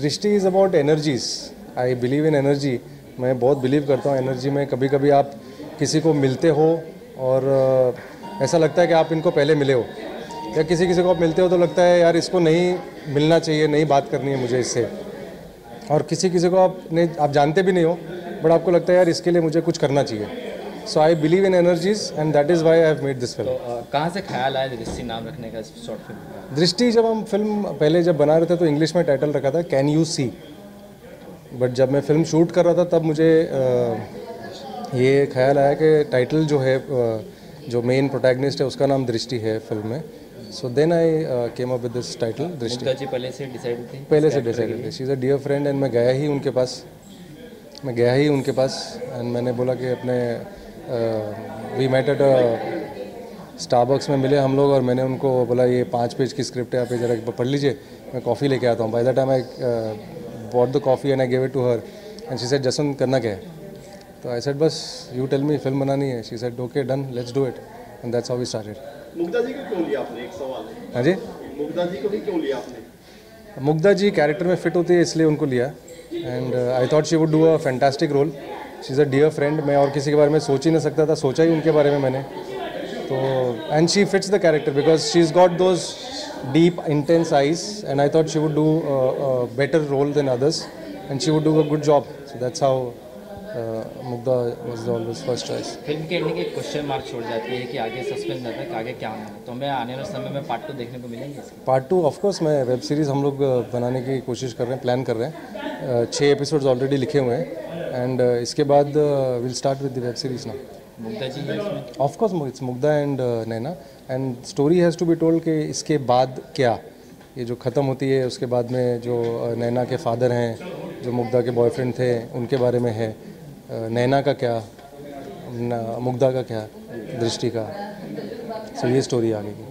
Drishti is about energies I believe in energy मैं बहुत believe करता हूँ एनर्जी में। कभी कभी आप किसी को मिलते हो और ऐसा लगता है कि आप इनको पहले मिले हो। या किसी किसी को आप मिलते हो तो लगता है, यार, इसको नहीं मिलना चाहिए, नहीं बात करनी है मुझे इससे। और किसी किसी को आप नहीं, आप जानते भी नहीं हो, बट आपको लगता है, यार, इसके लिए मुझे कुछ करना चाहिए। So I believe in energies and that is why I have made this film कहाँ से ख्याल आया दृष्टि नाम रखने का शॉर्ट फ़िल्म दृष्टि जब हम फ़िल्म पहले जब बना रहे थे तो इंग्लिश में टाइटल रखा था कैन यू सी बट जब मैं फ़िल्म शूट कर रहा था तब मुझे अ, ये ख्याल आया कि टाइटल जो है अ, जो मेन प्रोटैगनिस्ट है उसका नाम दृष्टि है फ़िल्म में। So then I came up with this title Drishti. पहले से डिसाइड थी पहले से डिसाइड थी। She is a dear friend and मैं गया ही उनके पास मैं गया ही उनके पास एंड मैंने बोला कि अपने वी मेट एट स्टारबक्स में मिले हम लोग और मैंने उनको बोला ये पाँच पेज की स्क्रिप्ट है आप जरा पढ़ लीजिए मैं कॉफ़ी लेके आता हूँ. By the time I bought the coffee and I give it to her and she said Jaswant करना क्या है? तो आई सेड बस यू टेल मी फ़िल्म बनानी है. She said okay done let's do it and that's how we started Mugdha ji को क्यों लिया आपने? एक सवाल है। हाँ जी? मुग्धा जी को भी क्यों लिया आपने? मुग्धा जी कैरेक्टर में फिट होती है इसलिए उनको लिया। And I thought she would do a fantastic role she is a dear friend मैं और किसी के बारे में सोच ही नहीं सकता था सोचा ही उनके बारे में मैंने। तो and she fits the character because she is got those deep intense eyes and I thought she would do better role than others and she would do a good job so that's how Mugdha was always first choice film के एंडिंग एक question mark छोड़ जाती है कि आगे suspense रहता है कि आगे क्या होना तो हमें आने वाले समय में पार्ट टू देखने को मिलेंगे पार्ट टू ऑफकोर्स मैं वेब सीरीज़ हम लोग uh, बनाने की कोशिश कर रहे हैं प्लान कर रहे हैं। छः एपिसोड्स ऑलरेडी लिखे हुए हैं एंड इसके बाद will start with the web series ना of course it's Mugdha and Naina and story has to be told कि इसके बाद क्या? ये जो ख़त्म होती है उसके बाद में जो नैना के फादर हैं जो मुग्धा के बॉयफ्रेंड थे उनके बारे में है। नैना का क्या? मुग्धा का क्या? दृष्टि का। सो so ये स्टोरी आगे की।